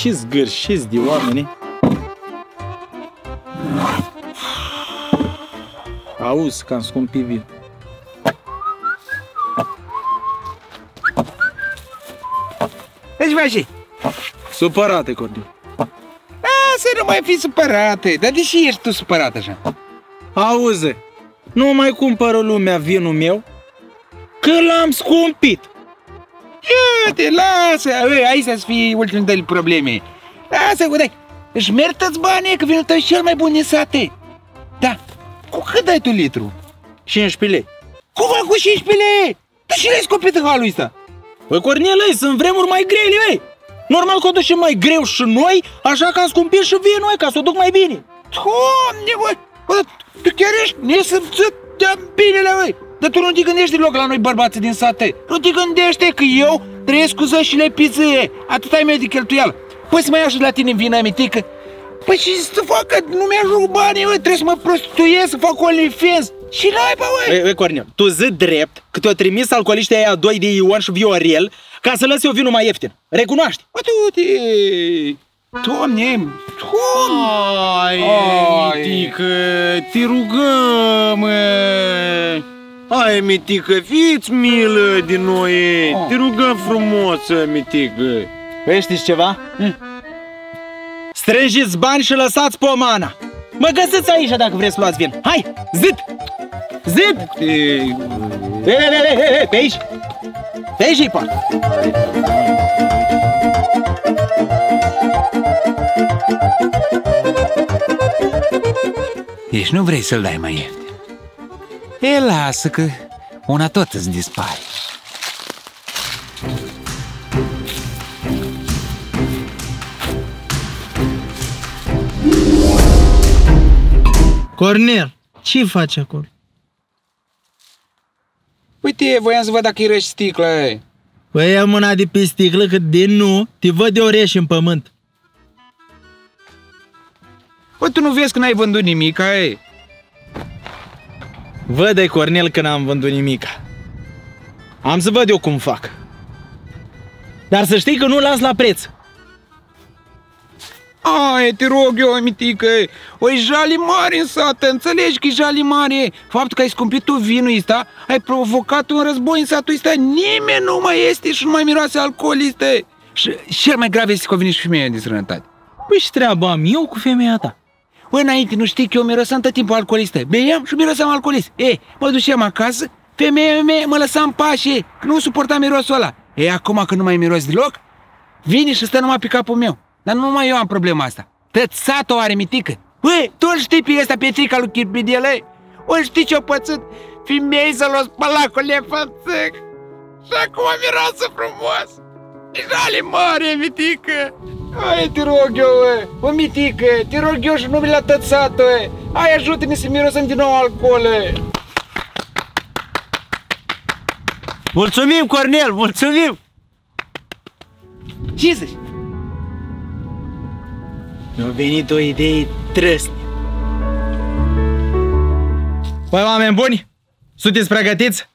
și zgârșiți de oameni. Auzi că am scumpit vin. Deci face? Supărate, Cornel. A, să nu mai fi supărată. Dar de ce ești tu supărat așa? Auze, nu mai cumpără lumea vinul meu? Că l-am scumpit. Ia te lasă, Ă, aici să fie ultimul de probleme. Lasă, cu dai. Își merită-ți banii că vinul tău e cel mai bun din sate. Da, cu cât dai tu litru? 15 lei. Cum fac cu 15 lei? Tu și l-ai scumpit în halul ăsta? Păi, Cornel, ei, sunt vremuri mai grele, ei. Normal că o ducem mai greu și noi, așa că am scumpit și vinul, noi, ca să o duc mai bine. Doamne, bă, bă, tu chiar ești nesimțit de binele, băi. Dar tu nu te gândești deloc la noi bărbații din sate. Nu te gândește că eu trăiesc cu zășile pizzăie. Atât ai mei de cheltuială. Păi să mai ajut la tine în vină, amitică? Păi și să facă, nu mi-ajung banii, băi, trebuie să mă prostituiez, să fac OnlyFans. Și n-ai, bă, băi. Ei, ei, Cornel, tu zi drept că te-au trimis alcooliștii aia doi de Ion și Viorel ca să lăsi eu vinul mai ieftin. Recunoaște. Bă, du-te! Doamne, doamne! Ai, Ai. mitică, te rugăm, mă. Hai, mitică, fiți milă de noi, Oh. te rugăm frumos, mitică. Păi știți ceva? Strângeți bani și lăsați pomana. Mă găsiți aici dacă vreți să luați vin. Hai, zid! Zid! Te... Ei, ei, ei, ei, ei, pe aici! Pe aici îi poartă. Deci nu vrei să-l dai mai ieftin. E, lasă că una tot îți dispare. Cornel, ce faci acolo? Uite, voiam să văd dacă îi răși sticla aia. Păi ia mâna de pe sticlă că de nu te văd de oreși în pământ. Bă, tu nu vezi că n-ai vândut nimic, aia? Văd, Cornel, că n-am vândut nimica. Am să văd eu cum fac. Dar să știi că nu las la preț. Ai, te rog eu, amitică, o e jali mare în sat, înțelegi că e jali mare. Faptul că ai scumpit tu vinul ăsta, ai provocat un război în satul ăsta, nimeni nu mai este și nu mai miroase alcooliste. Și cel mai grav este că a venit și femeia din străinătate. Păi și treaba am eu cu femeia ta. Bă, înainte nu știi că eu mirosam tot timpul alcoolistă. Beam și mirosam alcoolist. E, mă duceam acasă, femeia mea mă lăsa în pașe, că nu suporta mirosul ăla. E, acum că nu mai miros deloc, vine și stă numai pe capul meu. Dar nu numai eu am problema asta. Tot satul are mitică. Băi, tu îl știi pe ăsta Petrica lui Chirpidele? O știi ce-o pățit? Femeii să l-o spăla cu lepățâc. Și acum miroasă frumos. E jale mare, mitică. Hai, te rog eu, e. Bă, mitică, te rog eu și nu mi la tot satul, e. Hai, ajută-ne să mirosăm din nou alcool, e. Mulțumim, Cornel, mulțumim! Ce zici? Mi-a venit o idee trăsne. Păi, oameni buni, sunteți pregătiți?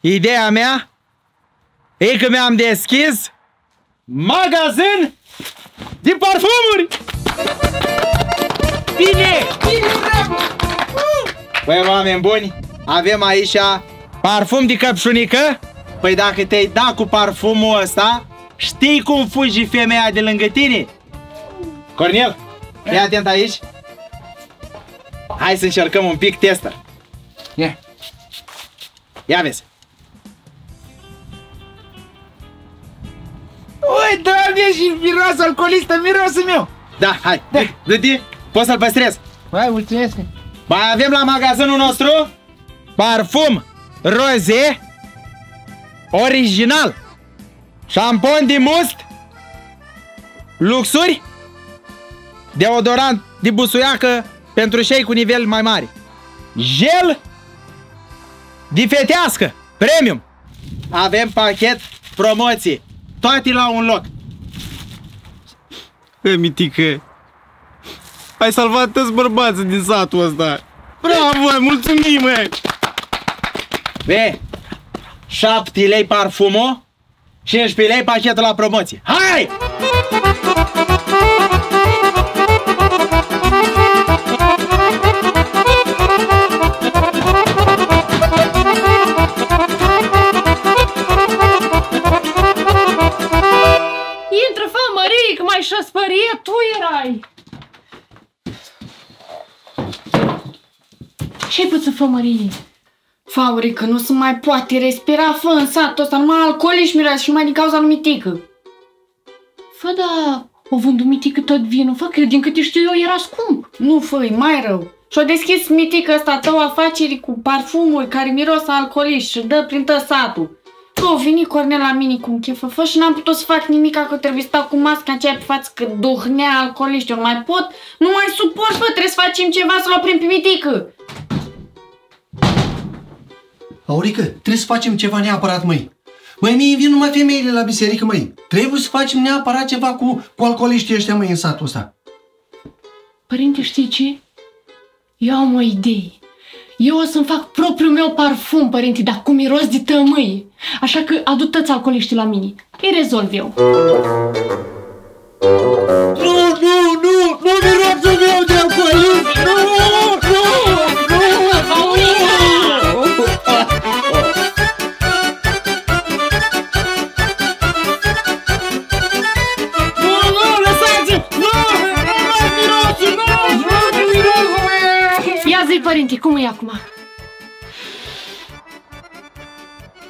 Ideea mea e că mi-am deschis magazin de parfumuri! Bine! Păi, oameni buni, avem aici parfum de căpșunică. Păi dacă te-ai dat cu parfumul ăsta, știi cum fugi femeia de lângă tine? Cornel, fii atent aici. Hai să încercăm un pic tester. Ia. Ia vezi. Ui, doamne, și miros alcoolistă, mirosul meu! Da, hai, Da. dă-te, poți să-l păstrez. Hai, mulțumesc! Mai avem la magazinul nostru parfum roze original, șampon de must, luxuri, deodorant de busuiacă pentru cei cu nivel mai mare, gel de fetească, premium. Avem pachet promoții, toate la un loc. Bă, mitică, ai salvat toți bărbații din satul ăsta. Bravo, mulțumim, mă! Be, 7 lei parfumul 15 lei pachetul la promoție. Hai! Ce ai putut să fă, Mărie? Fauri, că nu se mai poate respira fă în satul ăsta, numai alcooliști mireasă și numai din cauza lui Mitică. Fă, da, o vând mitică tot vinul, fă, că din câte știu eu era scump. Nu, fă mai rău. Și-o deschis Mitică ăsta tău afaceri cu parfumuri care miros a alcooliști și dă prin tot satul. Că o venit Cornel la mine cu un chefă, fă, și n-am putut să fac nimic, că trebuie să stau cu masca aceea pe față, că duhnea alcooliști, eu nu mai pot, nu mai suport, fă, trebuie să facem ceva să-l oprim pe Mitică. Aurică, trebuie să facem ceva neapărat, măi. Măi, mie vin numai femeile la biserică, măi. Trebuie să facem neapărat ceva cu, cu alcooliștii ăștia, măi, în satul ăsta. Părinte, știi ce? Eu am o idee. Eu o să-mi fac propriul meu parfum, părinte, dar cu miros de tămâie. Așa că adu toți alcooliștii la mine. Îi rezolv eu. Nu, nu, nu, nu mirosul meu de alcoolist! Nu, nu, părinte, cum e acum?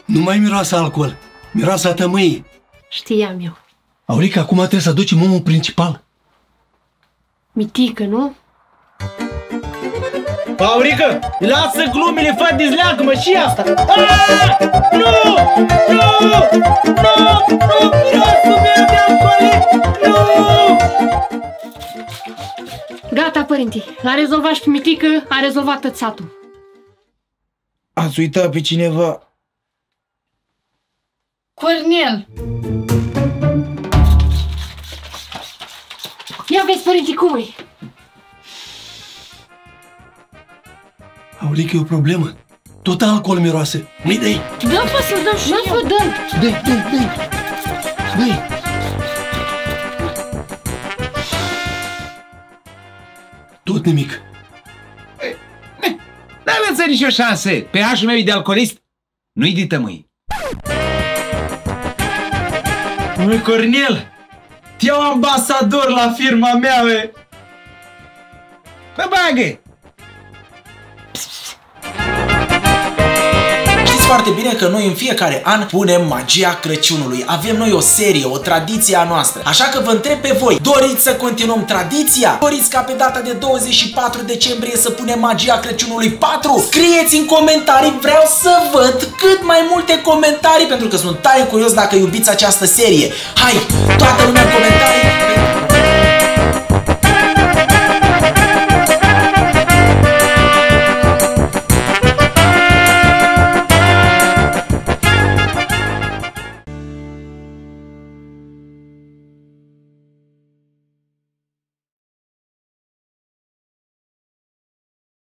Nu mai miroase alcool. Miroase a tămâie. Știam eu. Aurica, acum trebuie să aducem omul principal. Mitică, nu? Paurică, lasă glumele, fă dizleagă, mă, și asta! Aaaa! Nu! Nu! Nu! Nu! Mirosul meu Gata, părinte. L-a rezolvat și pe Mitică, a rezolvat tot satul. Ați uitat pe cineva. Cornel, Ia vezi, părinte, cum e? Aurica, e o problemă. Tot alcool miroase. Nu-i dai. Dă, fă să-l dăm și eu. dă Dă, dă, dă. Dă. Tot nimic. N-a lăsat nicio șansă. pH-ul meu e de alcoolist. Nu-i de tămâi. Măi, Cornel, te iau ambasador la firma mea, we. Bă, bagă! Foarte bine că noi în fiecare an punem magia Crăciunului. Avem noi o serie, o tradiție a noastră. Așa că vă întreb pe voi, doriți să continuăm tradiția? Doriți ca pe data de 24 decembrie să punem magia Crăciunului 4? Scrieți în comentarii, vreau să văd cât mai multe comentarii pentru că sunt tare curios dacă iubiți această serie. Hai, toată lumea în comentarii,